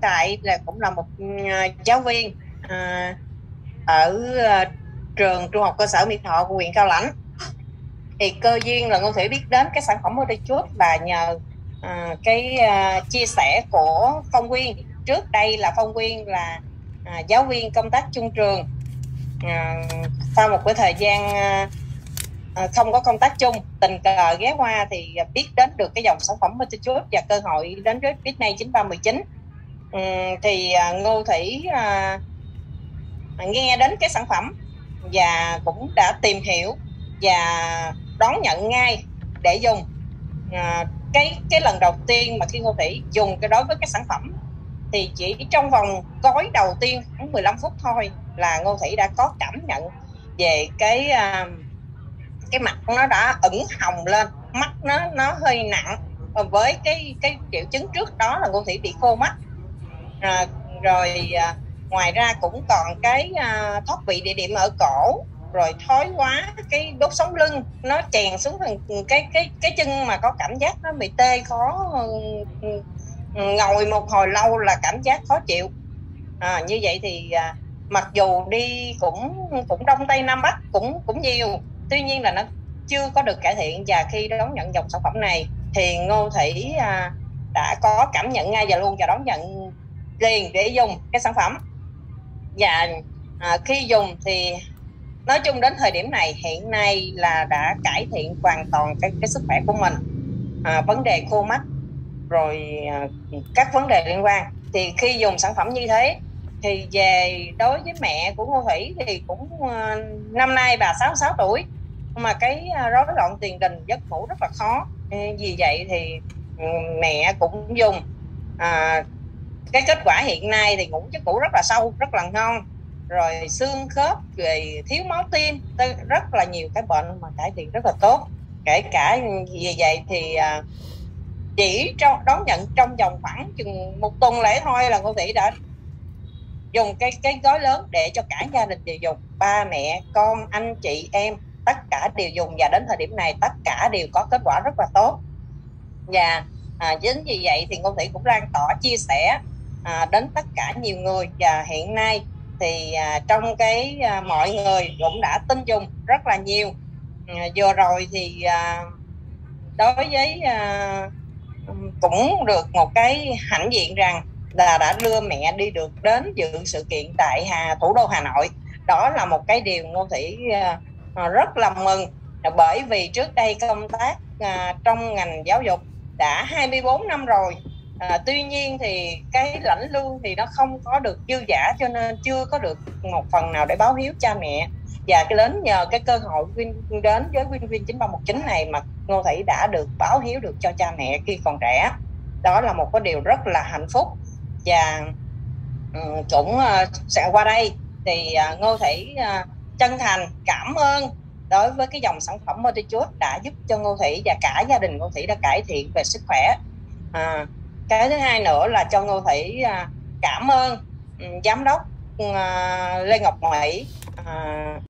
tại là cũng là một ừ, giáo viên ờ, ở ờ, trường trung học cơ sở Mỹ Thọ của huyện Cao Lãnh. Thì cơ duyên là Ngô Thủy biết đến cái sản phẩm Motichut và nhờ ờ, cái chia sẻ của Phong Quyên trước đây là Phong Quyên là giáo viên công tác trung trường. Sau một cái thời gian không có công tác chung, tình cờ ghé qua thì biết đến được cái dòng sản phẩm Motichut và cơ hội đến với Bitnay 9319 um, thì à, Ngô Thủy uh, nghe đến cái sản phẩm và cũng đã tìm hiểu và đón nhận ngay để dùng. À, cái cái lần đầu tiên mà khi Ngô Thủy dùng cái đối với cái sản phẩm thì chỉ trong vòng gói đầu tiên khoảng 15 phút thôi là Ngô Thủy đã có cảm nhận về cái cái mặt nó đã ửng hồng lên mắt nó nó hơi nặng. Với cái cái triệu chứng trước đó là Ngô Thủy bị khô mắt à, rồi à, ngoài ra cũng còn cái à, thoát vị địa điểm ở cổ. Rồi thói quá cái đốt sống lưng nó chèn xuống thành cái cái cái chân mà có cảm giác nó bị tê khó ừ, ừ, ừ, ngồi một hồi lâu là cảm giác khó chịu. À, như vậy thì à, mặc dù đi cũng cũng đông tây nam bắc cũng cũng nhiều tuy nhiên là nó chưa có được cải thiện. Và khi đón nhận dòng sản phẩm này thì ngô thị à, đã có cảm nhận ngay và luôn và đón nhận liền để dùng cái sản phẩm. Và à, khi dùng thì nói chung đến thời điểm này hiện nay là đã cải thiện hoàn toàn cái cái sức khỏe của mình. À, vấn đề khô mắt rồi à, các vấn đề liên quan. Thì khi dùng sản phẩm như thế thì về đối với mẹ của Ngô Thủy thì cũng à, năm nay bà 66 tuổi mà cái à, rối loạn tiền đình giấc ngủ rất là khó. Vì vậy thì ừ, mẹ cũng dùng à, cái kết quả hiện nay thì ngủ giấc ngủ rất là sâu rất là ngon. Rồi xương khớp rồi thiếu máu tim rất là nhiều cái bệnh mà cải thiện rất là tốt. Kể cả vì vậy thì à, chỉ trong đón nhận trong vòng khoảng chừng một tuần lễ thôi là cô thị đã dùng cái cái gói lớn để cho cả gia đình đều dùng. Ba mẹ con anh chị em tất cả đều dùng. Và đến thời điểm này tất cả đều có kết quả rất là tốt. Và à, chính vì vậy thì ngô thị cũng lan tỏa chia sẻ à, đến tất cả nhiều người. Và hiện nay thì à, trong cái à, mọi người cũng đã tin dùng rất là nhiều. À, vừa rồi thì à, đối với à, cũng được một cái hãnh diện rằng là đã đưa mẹ đi được đến dự sự kiện tại Hà thủ đô Hà Nội. Đó là một cái điều ngô thị à, à rất là mừng. Bởi vì trước đây công tác à, trong ngành giáo dục đã 24 năm rồi à, tuy nhiên thì cái lãnh lương thì nó không có được dư giả cho nên chưa có được một phần nào để báo hiếu cha mẹ. Và cái đến nhờ cái cơ hội Win đến với Win Win 9319 này mà Ngô Thị đã được báo hiếu được cho cha mẹ khi còn trẻ. Đó là một cái điều rất là hạnh phúc. Và ừ, cũng ờ, sẽ qua đây thì ờ, Ngô Thị ờ, chân thành cảm ơn đối với cái dòng sản phẩm Multichốt đã giúp cho Ngô Thị và cả gia đình Ngô Thị đã cải thiện về sức khỏe. À, cái thứ hai nữa là cho ngô thủy à, cảm ơn ừ, giám đốc à, lê ngọc mỹ à,